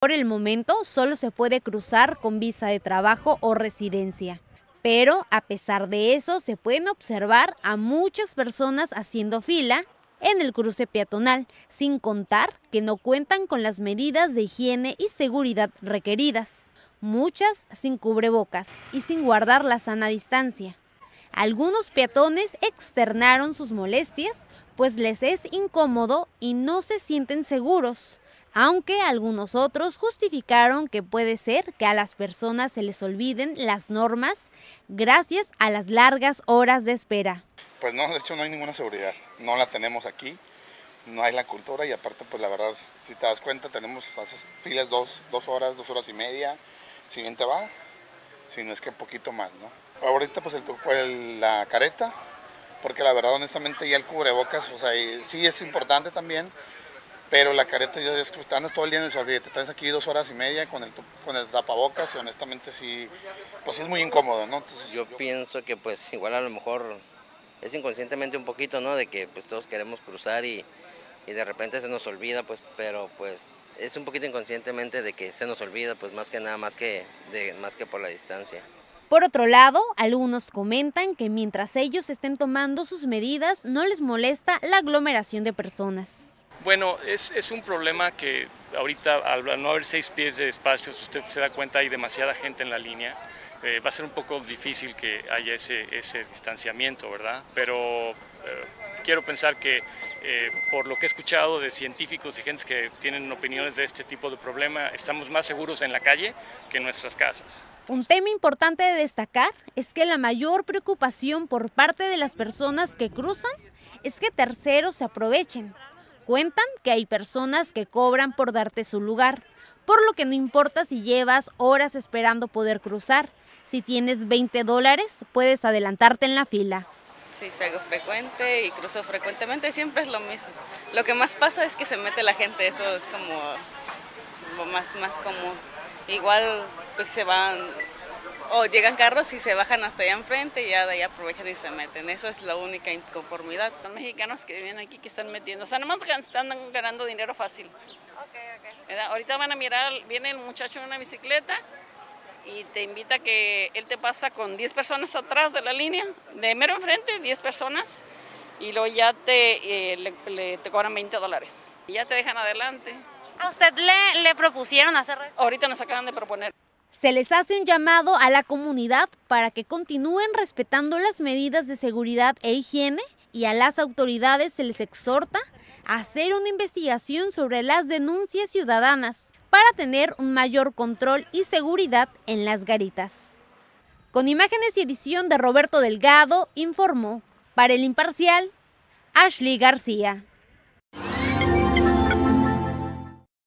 Por el momento solo se puede cruzar con visa de trabajo o residencia. Pero a pesar de eso se pueden observar a muchas personas haciendo fila en el cruce peatonal, sin contar que no cuentan con las medidas de higiene y seguridad requeridas, muchas sin cubrebocas y sin guardar la sana distancia. Algunos peatones externaron sus molestias, pues les es incómodo y no se sienten seguros, aunque algunos otros justificaron que puede ser que a las personas se les olviden las normas gracias a las largas horas de espera. Pues no, de hecho no hay ninguna seguridad, no la tenemos aquí, no hay la cultura y aparte pues la verdad, si te das cuenta, tenemos haces filas dos, dos horas, dos horas y media, si bien te va, si no es que poquito más, ¿no? Ahorita pues el, la careta, porque la verdad honestamente ya el cubrebocas, o sea, sí es importante también, pero la careta ya es que andas todo el día en el sol, te estás aquí dos horas y media con el, con el tapabocas y honestamente sí, pues es muy incómodo, ¿no? yo pienso que pues igual a lo mejor es inconscientemente un poquito, ¿no? De que pues todos queremos cruzar y, de repente se nos olvida, pues, pero pues es un poquito inconscientemente de que se nos olvida, pues más que nada, más que, de, más que por la distancia. Por otro lado, algunos comentan que mientras ellos estén tomando sus medidas, no les molesta la aglomeración de personas. Bueno, es, un problema que ahorita al no haber seis pies de espacio, usted se da cuenta hay demasiada gente en la línea. Eh, va a ser un poco difícil que haya ese, ese distanciamiento, ¿verdad? Pero eh, quiero pensar que eh, por lo que he escuchado de científicos y gente que tienen opiniones de este tipo de problema, estamos más seguros en la calle que en nuestras casas. Un tema importante de destacar es que la mayor preocupación por parte de las personas que cruzan es que terceros se aprovechen. Cuentan que hay personas que cobran por darte su lugar, por lo que no importa si llevas horas esperando poder cruzar, si tienes 20 dólares, puedes adelantarte en la fila. Sí, salgo frecuente y cruzo frecuentemente, siempre es lo mismo. Lo que más pasa es que se mete la gente, eso es como más, más común. Igual pues se van, o llegan carros y se bajan hasta allá enfrente y ya de ahí aprovechan y se meten. Eso es la única inconformidad. Son mexicanos que viven aquí que están metiendo, o sea, nomás están ganando dinero fácil. Okay, Ahorita van a mirar, viene el muchacho en una bicicleta y te invita a que él te pasa con 10 personas atrás de la línea, de mero enfrente, 10 personas, y luego ya te, eh, le, te cobran 20 dólares. Y ya te dejan adelante. ¿A usted le, le propusieron hacer eso? Ahorita nos acaban de proponer. Se les hace un llamado a la comunidad para que continúen respetando las medidas de seguridad e higiene y a las autoridades se les exhorta a hacer una investigación sobre las denuncias ciudadanas para tener un mayor control y seguridad en las garitas. Con imágenes y edición de Roberto Delgado, informó para el imparcial Ashley García.